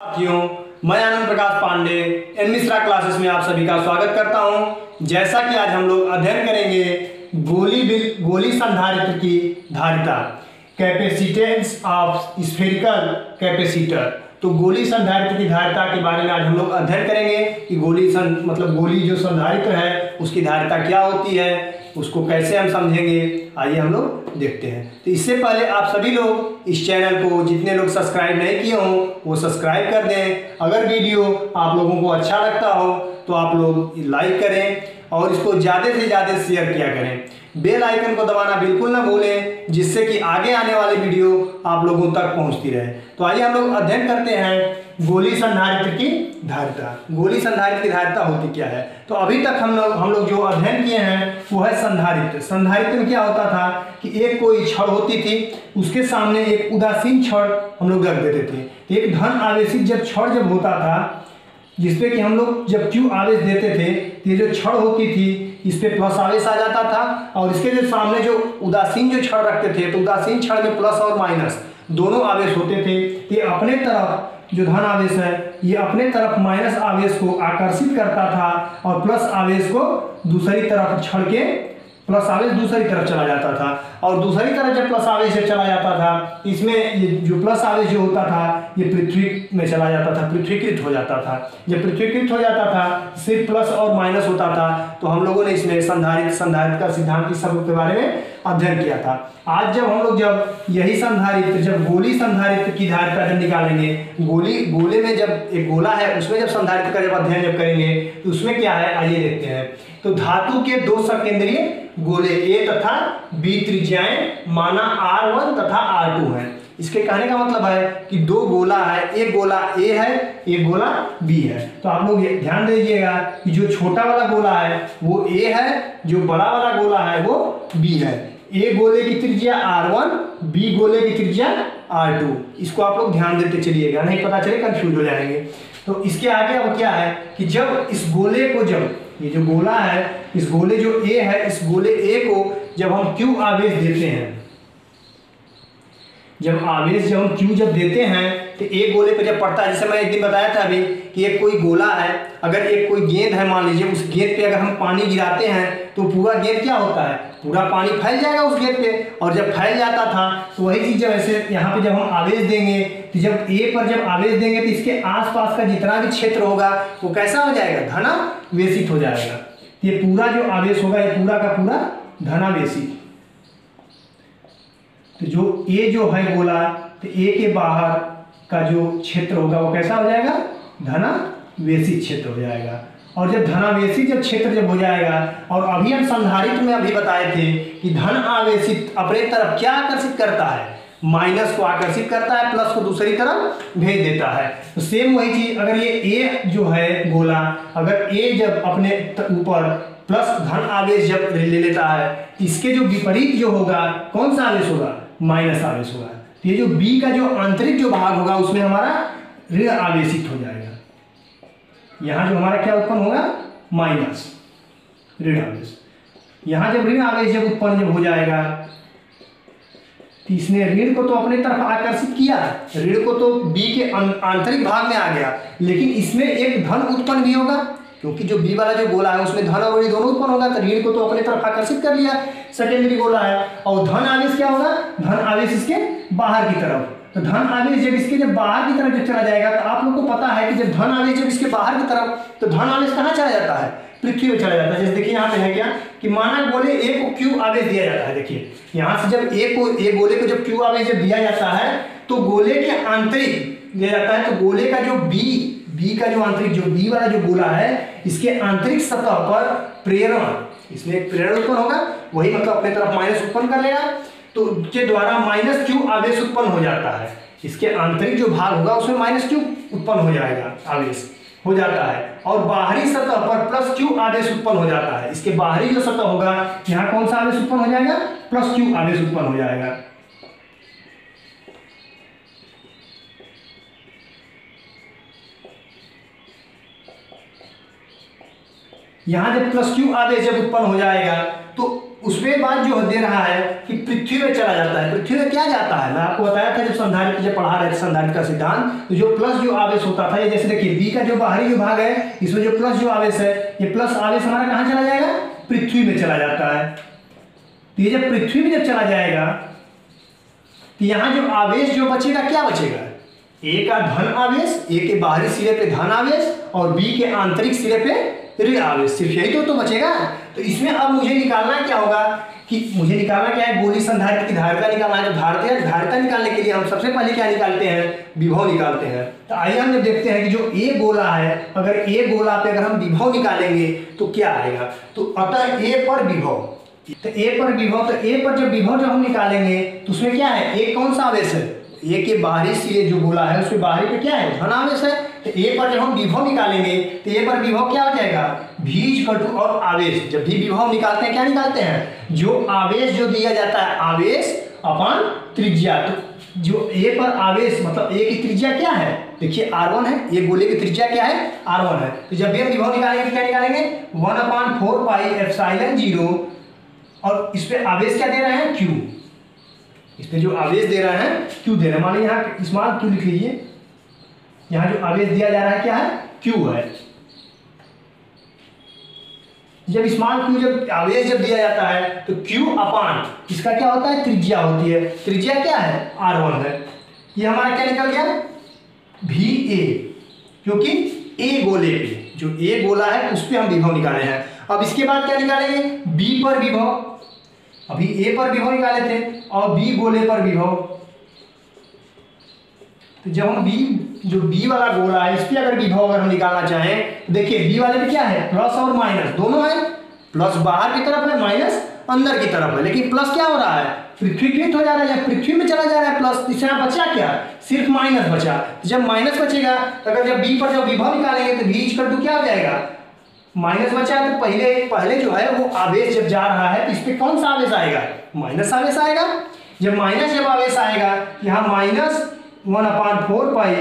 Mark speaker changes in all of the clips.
Speaker 1: साथियों, मैं Anand Prakash Pandey N Mishra classes में आप सभी का स्वागत करता हूँ। जैसा कि आज हम लोग अध्ययन करेंगे, गोली बिल, गोली संधारित्र की धारिता कैपेसिटेंस ऑफ़ स्फेरिकल कैपेसिटर तो गोली संधारित्र की धारिता के बारे में आज हम लोग अध्ययन करेंगे कि गोली सं मतलब गोली जो संधारित्र है, उसकी धारिता क्या होती है उसको कैसे हम समझेंगे, आइए हम लोग देखते हैं। तो इससे पहले आप सभी लोग इस चैनल को, जितने लोग सब्सक्राइब नहीं किए हों, वो सब्सक्राइब कर दें। अगर वीडियो आप लोगों को अच्छा लगता हो तो आप लोग लाइक करें और इसको ज़्यादा से ज़्यादा शेयर किया करें। बेल आइकन को दबाना बिल्कुल ना भूलें, जिससे कि आगे आने वाले वीडियो आप लोगों तक पहुँचती रहे। तो आइए हम लोग अध्ययन करते हैं गोली संधारित्र की धारिता। गोली संधारित्र की धारिता होती क्या है? तो अभी तक हम लोग हम लोग जो अध्ययन किए हैं, वो है संधारित्र। संधारित्र में क्या होता था कि एक कोई छड़ होती थी, उसके सामने एक उदासीन छड़ हम लोग रख देते थे। एक धन आवेशित जब छड़ जब होता था जिसपे कि हम लोग जब क्यू आवेश देते थे तो ये जो छड़ होती थी इस पे प्लस आवेश आ जाता था, और इसके जो सामने जो उदासीन जो छड़ रखते थे तो उदासीन छड़ में प्लस और माइनस दोनों आवेश होते थे। ये अपने तरफ़ जो धन आवेश है, ये अपने तरफ़ माइनस आवेश को आकर्षित करता था, और प्लस आवेश को दूसरी तरफ़ छड़ के प्लस आवेश दूसरी तरफ़ चला जाता था। और दूसरी तरफ़ जब प्लस आवेश चला जाता था, इसमें ये जो प्लस आवेश जो होता था, ये पृथ्वी में चला जाता था, पृथ्वीकृत हो जाता था। जब पृथ्वीकृत हो जाता था, सिर्फ़ प्लस और माइनस होता था तो हम लोगों ने इसमें संधारित संधारित का सिद्धांत इस सब के बारे में अध्ययन किया था। आज जब हम लोग जब यही संधारित्र, जब गोली संधारित्र की धारिता जब निकालेंगे, गोली, गोले में जब एक गोला है, उसमें जब संधारित्र का जब अध्ययन जब करेंगे तो उसमें क्या है? आइए देखते हैं। तो धातु के दो सकेंद्रीय गोले, ए तथा बी त्रिज्याएँ, माना आर वन तथा आर टू है। इसके कहने का मतलब है कि दो गोला है, एक गोला ए है, एक गोला बी है। तो आप लोग ध्यान दीजिएगा कि जो छोटा वाला गोला है, वो ए है, जो बड़ा वाला गोला है, वो बी है। ए गोले की त्रिज्या आर वन बी गोले की त्रिज्या आर टू इसको आप लोग ध्यान देते चलिएगा, नहीं पता चले कंफ्यूज हो जाएँगे। तो इसके आगे अब क्या है कि जब इस गोले को जब, ये जो गोला है, इस गोले जो ए है, इस गोले ए को जब हम क्यू आवेश देते हैं, जब आवेश जब हम क्यू जब देते हैं तो एक गोले पे जब पड़ता है, जैसे मैं एक दिन बताया था अभी कि एक कोई गोला है, अगर एक कोई गेंद है, मान लीजिए, उस गेंद पे अगर हम पानी गिराते हैं तो पूरा गेंद क्या होता है? पूरा पानी फैल जाएगा उस गेंद पे। और जब फैल जाता था तो वही चीज़ जब ऐसे यहाँ पे जब हम आवेश देंगे तो जब ए पर जब आवेश देंगे तो इसके आसपास का जितना भी क्षेत्र होगा, वो कैसा हो जाएगा? धना वेशित हो जाएगा। ये पूरा जो आवेश होगा, ये पूरा का पूरा धनावेशित तो जो ए जो है गोला तो ए के बाहर का जो क्षेत्र होगा वो कैसा हो जाएगा? धनावेशित क्षेत्र हो जाएगा। और जब धनावेशित जब क्षेत्र जब हो जाएगा, और अभी हम संधारित्र में अभी बताए थे कि धन आवेशित अपने तरफ़ क्या आकर्षित करता है? माइनस को आकर्षित करता है, प्लस को दूसरी तरफ़ भेज देता है। तो सेम वही चीज़, अगर ये ए जो है गोला, अगर ए जब अपने ऊपर प्लस धन आवेश जब ले लेता है, इसके जो विपरीत जो होगा, कौन सा आवेश होगा? माइनस आवेश होगा। तो ये जो बी का जो आंतरिक जो भाग होगा, उसमें हमारा ऋण आवेशित हो जाएगा। यहाँ जो हमारा क्या उत्पन्न होगा? माइनस ऋण आवेश। यहाँ जब ऋण आवेश जब उत्पन्न जब हो जाएगा तो इसने ऋण को तो अपने तरफ़ आकर्षित किया। ऋण को तो बी के आंतरिक भाग में आ गया, लेकिन इसमें एक धन उत्पन्न भी होगा। क्योंकि जो बी वाला जो गोला है, उसमें धन और ऋण दोनों उत्पन्न होगा तो ऋण को तो अपने तरफ़ आकर्षित कर लिया सेकेंडरी गोला है। और धन आवेश क्या होगा? धन आवेश इसके बाहर की तरफ़। तो धन आवेश जब इसके जब बाहर की तरफ़ जब चला जाएगा तो आप लोग को पता है कि जब धन आवेश जब इसके बाहर की तरफ़ तो धन आवेश कहाँ चला जाता है? पृथ्वी में चला जाता है। जैसे देखिए यहाँ पे है क्या? कि माना गोले ए को क्यू आवेश दिया जाता है। देखिए, यहाँ से जब ए को ए गोले को जब क्यू आवेश जब दिया जाता है तो गोले के आंतरिक दिया जाता है। तो गोले का जो बी बी का जो आंतरिक, जो बी वाला जो गोला है, इसके आंतरिक सतह पर प्रेरण, इसमें एक प्रेरण उत्पन्न होगा, वही मतलब अपने तरफ़ माइनस उत्पन्न कर लेगा तो के द्वारा माइनस क्यू आवेश उत्पन्न हो जाता है। इसके आंतरिक जो भाग होगा, उसमें माइनस क्यू उत्पन्न हो जाएगा, आवेश हो जाता है। और बाहरी सतह पर प्लस क्यू आवेश उत्पन्न हो जाता है। इसके बाहरी जो सतह होगा, यहाँ कौन सा आवेश उत्पन्न हो जाएगा? प्लस क्यू आवेश उत्पन्न हो जाएगा। यहाँ जब प्लस क्यू आवेश जब उत्पन्न हो जाएगा तो उसमें बाद जो दे रहा है कि पृथ्वी में चला जाता है। पृथ्वी में क्या जाता है? मैं आपको बताया था जब संधारित्र जब पढ़ा रहे थे संधारित्र का सिद्धांत तो जो प्लस जो आवेश होता था, ये जैसे देखिए बी का जो बाहरी जो भाग है, इसमें जो प्लस जो आवेश है, ये प्लस आवेश हमारा कहाँ चला जाएगा? पृथ्वी में चला जाता है। तो ये जब पृथ्वी में जब चला जाएगा तो यहाँ जो आवेश जो बचेगा, क्या बचेगा? ए का धन आवेश ए के बाहरी सिरे पे धन आवेश, और बी के आंतरिक सिरे पे ऋण सिर्फ़ यही तो, तो बचेगा? तो इसमें अब मुझे निकालना क्या होगा? कि मुझे निकालना क्या है? गोली संधारित्र की धारिता निकालना है। तो धारिता धारिता निकालने के लिए हम सबसे पहले क्या निकालते हैं? विभव निकालते हैं। तो आइए हम जब देखते हैं कि जो ए गोला है अगर ए गोला पे अगर हम विभव निकालेंगे तो क्या आएगा? तो अतः ए पर विभव। तो ए पर विभव तो ए पर जब विभव जब हम निकालेंगे तो उसमें क्या है? ए कौन सा आवेश है? ए के बाहरी सिरे जो गोला है उसके बाहरी पे क्या है? धन आवेश है। तो ए पर जब हम विभव निकालेंगे तो ए पर विभव क्या हो जाएगा? भीज कटु और आवेश। जब भी विभव निकालते हैं, क्या निकालते हैं? जो आवेश जो दिया जाता है, आवेश अपान त्रिज्या। तो जो ए पर आवेश मतलब ए की त्रिज्या क्या है? देखिए आर वन है। ये गोले की त्रिज्या क्या है? आर वन है। तो जब भी हम विभव निकालेंगे तो क्या निकालेंगे? One upon four pi f zero. और इस पर आवेश क्या दे रहे हैं? क्यू इस पर जो आवेश दे रहा है क्यू दे रहे हैं। मान यहाँ स्मॉल क्यू लिख लीजिए। यहाँ जो आवेश दिया जा रहा है, क्या है? क्यू है। जब स्मॉल क्यू जब आवेश जब दिया जाता है तो क्यू अपान इसका क्या होता है? त्रिज्या होती है। त्रिज्या क्या है? आर वन है। ये हमारा क्या निकल गया? भी ए क्योंकि ए गोले पे जो ए गोला है, उस पर हम विभव निकाले हैं। अब इसके बाद क्या निकालेंगे? बी पर विभव। अभी ए पर विभव निकाले थे, और बी गोले पर विभव। तो जब हम बी जो बी वाला गोला है इस पर अगर विभव अगर हम निकालना चाहें तो देखिए बी वाले में क्या है? प्लस और माइनस दोनों है। प्लस बाहर की तरफ़ है माइनस अंदर की तरफ़ है। लेकिन प्लस क्या हो रहा है? पृथ्वीकृत हो जा रहा है, या पृथ्वी में चला जा रहा है प्लस इससे यहाँ बचा क्या? सिर्फ़ माइनस बचा। तो जब माइनस बचेगा तो अगर जब बी पर जब विभव निकालेंगे तो बी कर तो क्या हो जाएगा? माइनस बचा है तो पहले पहले जो है, वो आवेश जब जा रहा है तो इस पर कौन सा आवेश आएगा? माइनस आवेश आएगा। जब माइनस जब आवेश आएगा यहाँ minus one upon four pi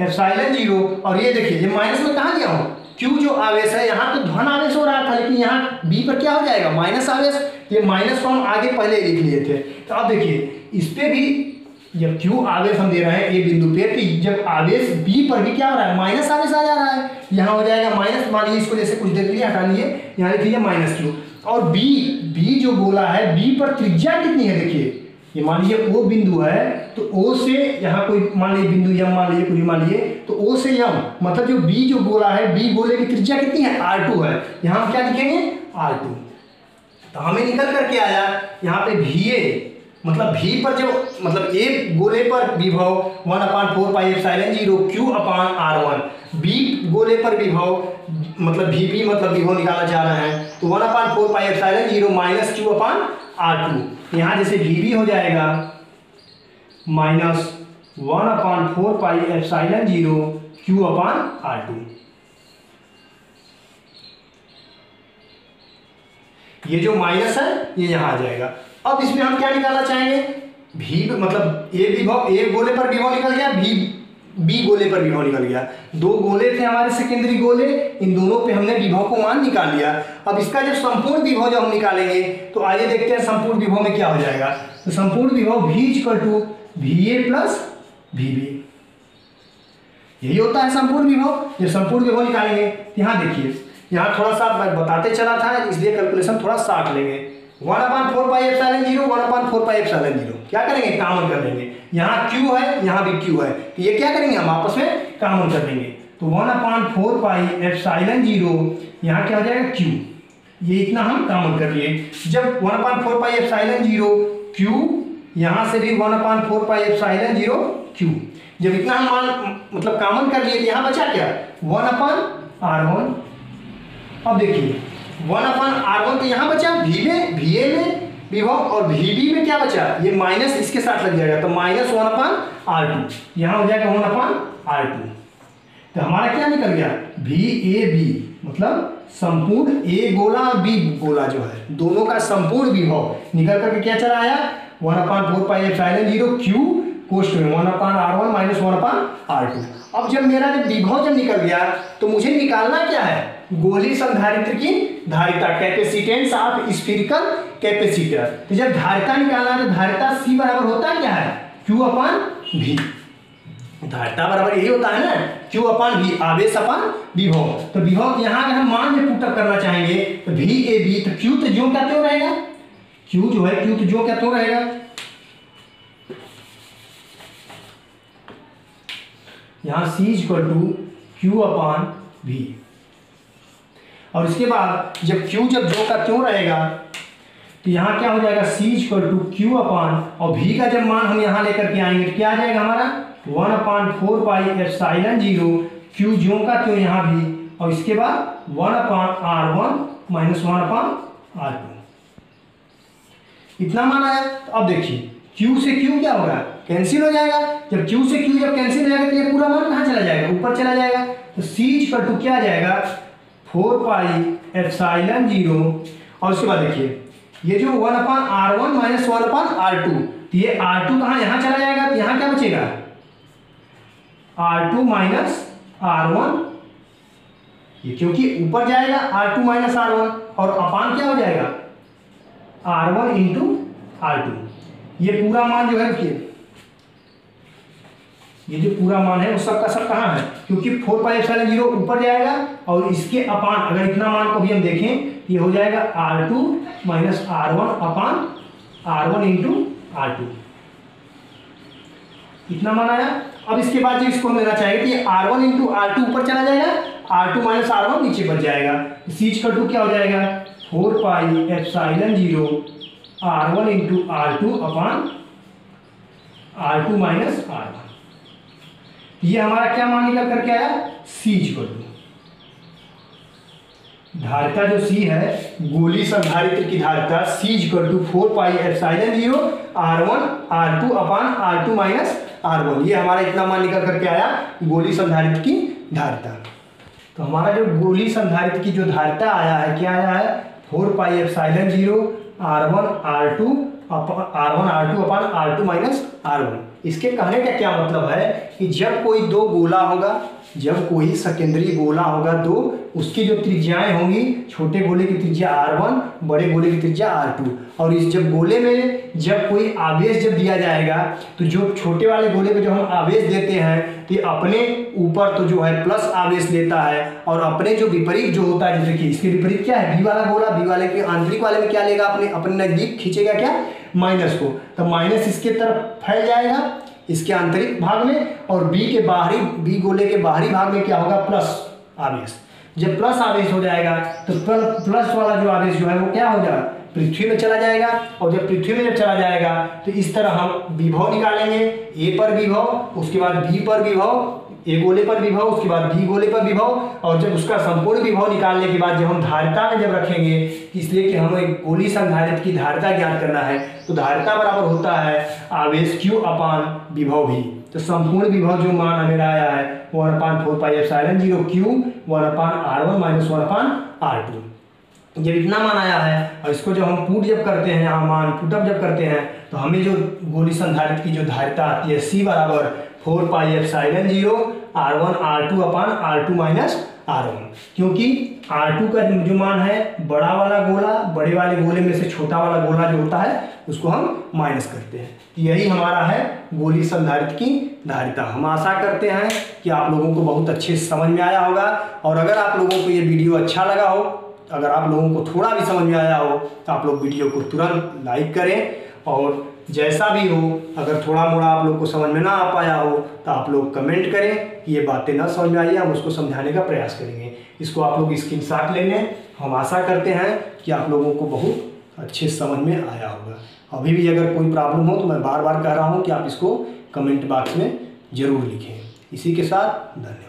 Speaker 1: epsilon zero और ये देखिए, ये माइनस में कहाँ गया हूँ? क्यू जो आवेश है, यहाँ तो धन आवेश हो रहा था, लेकिन यहाँ बी पर क्या हो जाएगा? माइनस आवेश। ये माइनस को आगे पहले लिख लिए थे। तो अब देखिए, इस पर भी जब क्यू आवेश हम दे रहे हैं ए बिंदु पे तो जब आवेश बी पर भी क्या हो रहा है? माइनस आवेश आ जा रहा है। यहाँ हो जाएगा माइनस मान लीजिए इसको जैसे कुछ के लिए हटा लिए। यहाँ लिख लीजिए माइनस क्यू और बी बी जो बोला है बी पर त्रिज्या कितनी है, देखिए। ये मान लीजिए ओ बिंदु है तो ओ से यहाँ कोई मान लीजिए बिंदु यम मान लीजिए, कुछ मान लीजिए तो ओ से यम मतलब जो बी जो बोला है बी बोले की त्रिज्या कितनी है? आर टू है। यहाँ क्या लिखेंगे? आर टू तो हमें निकल करके आया, यहाँ पे भी ए मतलब भी पर जो मतलब ए गोले पर विभव one upon four pi epsilon zero Q upon R one B गोले पर विभव मतलब भी बी मतलब विभव निकाला जा रहा है। तो one upon four pi epsilon zero minus Q upon R two यहाँ जैसे भी बी हो जाएगा minus one upon four pi F epsilon zero Q upon R two ये जो माइनस है, ये यहाँ आ जाएगा। अब इसमें हम क्या निकालना चाहेंगे? भी मतलब ए विभव ए गोले पर विभव निकल गया भी बी गोले पर विभव निकल गया। दो गोले थे हमारे सेकेंडरी गोले, इन दोनों पे हमने विभव को मान निकाल लिया। अब इसका जब संपूर्ण विभव जब हम निकालेंगे तो आइए देखते हैं संपूर्ण विभव में क्या हो जाएगा। तो संपूर्ण विभव भी equal to V A plus V B यही होता है संपूर्ण विभव। जब संपूर्ण विभव निकालेंगे यहाँ देखिए, यहाँ थोड़ा सा बताते चला था, इसलिए कैलकुलेशन थोड़ा साठ लेंगे। One upon four pi epsilon zero one upon four pi epsilon zero क्या करेंगे? कामन कर लेंगे यहाँ क्यू है, यहाँ भी क्यू है। तो ये क्या करेंगे हम आपस में? कामन कर लेंगे तो one upon four pi epsilon zero यहाँ क्या हो जाएगा? क्यू ये इतना हम कामन कर लिए। जब one upon four pi epsilon zero Q यहाँ से भी one upon four pi epsilon zero Q जब इतना हम मतलब कामन कर लिए तो यहाँ बचा क्या? वन अपान आर वन अब देखिए। वन अपन आर वन तो यहाँ बचा वी में वी ए में विभव और वी बी में क्या बचा? ये माइनस इसके साथ लग जाएगा तो minus one upon R two यहाँ हो जाएगा वन अपन आर टू तो हमारा क्या निकल गया? वी ए बी मतलब संपूर्ण ए गोला और बी गोला जो है, दोनों का संपूर्ण विभव। निकल करके क्या चला आया? One upon four pi F zero Q कोष्ट में one upon R one minus one upon R two अब जब मेरा जब विभव जब निकल गया तो मुझे निकालना क्या है? गोली संधारित्र की धारिता कैपेसिटेंस ऑफ़ स्फीरिकल कैपेसिटर तो जब धारिता निकालना है तो धारिता सी बराबर होता क्या है? क्यू अपान भी धारिता बराबर यही होता है ना? क्यू अपान भी आवेश अपान विभव। तो विभव यहाँ अगर हम मान में पुटअप करना चाहेंगे। तो भी ए बी तो क्यू तो जो क्या तो रहेगा? क्यू जो है क्यू तो जो क्या तो रहेगा? यहाँ C equal to Q upon भी और इसके बाद जब क्यू जब जो का क्यों रहेगा तो यहाँ क्या हो जाएगा? C equal to Q upon और भी का जब मान हम यहाँ लेकर के आएँगे तो क्या आ जाएगा हमारा? One upon four pi epsilon zero Q जो का क्यों यहाँ भी, और इसके बाद one upon R one minus one upon R two इतना मान आया? तो अब देखिए क्यू से क्यू क्या होगा? कैंसिल हो जाएगा। जब क्यू से क्यू जब कैंसिल हो जाएगा तो ये पूरा मान कहाँ चला जाएगा? ऊपर चला जाएगा। तो सी इक्वल टू क्या आ जाएगा? फोर पाई एफसाइलन ज़ीरो और उसके बाद देखिए, ये जो one upon R one minus one upon R two ये आर टू कहाँ, यहाँ चला जाएगा तो यहाँ क्या बचेगा? R two minus R one ये क्योंकि ऊपर जाएगा R two minus R one और अपान क्या हो जाएगा? R one into R two ये पूरा मान जो है ये जो पूरा मान है, वो सब का सब कहाँ है? क्योंकि फोर पाई एप्सिलॉन ज़ीरो ऊपर जाएगा और इसके अपान, अगर इतना मान को भी हम देखें, ये हो जाएगा R two minus R one upon R one into R two इतना मान आया? अब इसके बाद जो इसको हम लेना चाहेंगे कि R one into R two ऊपर चला जाएगा R two minus R one नीचे बच जाएगा। सीच का टू क्या हो जाएगा? Four pi epsilon zero R one into R two upon R two minus R one ये हमारा क्या मान निकल करके आया? सी इक्वल टू धारिता जो सी है, गोली संधारित्र की धारिता C equal to four pi epsilon zero R one R two upon R two minus R one ये हमारा इतना मान निकल करके आया, गोली संधारित्र की धारिता. तो हमारा जो गोली संधारित्र की जो धारिता आया है, क्या आया है? Four pi F epsilon zero R one R two R one R two upon R two minus R one इसके कहने का क्या मतलब है कि जब कोई दो गोला होगा, जब कोई सेकेंडरी गोला होगा दो, उसकी जो त्रिज्याएँ होंगी, छोटे गोले की त्रिज्या आर वन, बड़े गोले की त्रिज्या आर टू। और इस जब गोले में जब कोई आवेश जब दिया जाएगा तो जो छोटे वाले गोले में जो हम आवेश देते हैं तो अपने ऊपर तो जो है प्लस आवेश देता है और अपने जो विपरीत जो होता है, जैसे कि इसके विपरीत क्या है? बी वाला गोला बी वाले के आंतरिक वाले में क्या लेगा अपने? अपने नज़दीक खींचेगा क्या? माइनस को। तो माइनस इसके तरफ़ फैल जाएगा, इसके आंतरिक भाग में और बी के बाहरी बी गोले के बाहरी भाग में क्या होगा? प्लस आवेश। जब प्लस आवेश हो जाएगा तो प्लस वाला जो आवेश जो है वो क्या हो जाएगा? पृथ्वी में चला जाएगा और जब पृथ्वी में जब चला जाएगा तो इस तरह हम विभव निकालेंगे। ए पर विभव, उसके बाद बी पर विभव ए गोले पर विभव, उसके बाद बी गोले पर विभव, और जब उसका संपूर्ण विभव निकालने के बाद जब हम धारिता में जब रखेंगे इसलिए कि हमें गोली संधारित की धारिता ज्ञात करना है तो धारिता बराबर होता है आवेश क्यू अपान विभव भी। तो संपूर्ण विभव जो मान हमें आया है one upon four pi epsilon zero Q one upon R one minus one upon R two जब इतना मान आया है और इसको जब हम पुट जब करते हैं यहाँ मान पुटअप जब करते हैं तो हमें जो गोली संधारित की जो धारिता आती है सी बराबर four pi epsilon zero R one R two upon R two minus R one क्योंकि आर टू का जो मान है, बड़ा वाला गोला, बड़े वाले गोले में से छोटा वाला गोला जो होता है, उसको हम माइनस करते हैं। यही हमारा है गोली संधारित की धारिता। हम आशा करते हैं कि आप लोगों को बहुत अच्छे समझ में आया होगा, और अगर आप लोगों को ये वीडियो अच्छा लगा हो अगर आप लोगों को थोड़ा भी समझ में आया हो तो आप लोग वीडियो को तुरंत लाइक करें और जैसा भी हो, अगर थोड़ा मोड़ा आप लोग को समझ में ना आ पाया हो तो आप लोग कमेंट करें कि ये बातें ना समझ में आई, हम उसको समझाने का प्रयास करेंगे। इसको आप लोग स्क्रीन शॉट लेंगे हम आशा करते हैं कि आप लोगों को बहुत अच्छे समझ में आया होगा। अभी भी अगर कोई प्रॉब्लम हो तो मैं बार बार कह रहा हूँ कि आप इसको कमेंट बॉक्स में ज़रूर लिखें। इसी के साथ, धन्यवाद।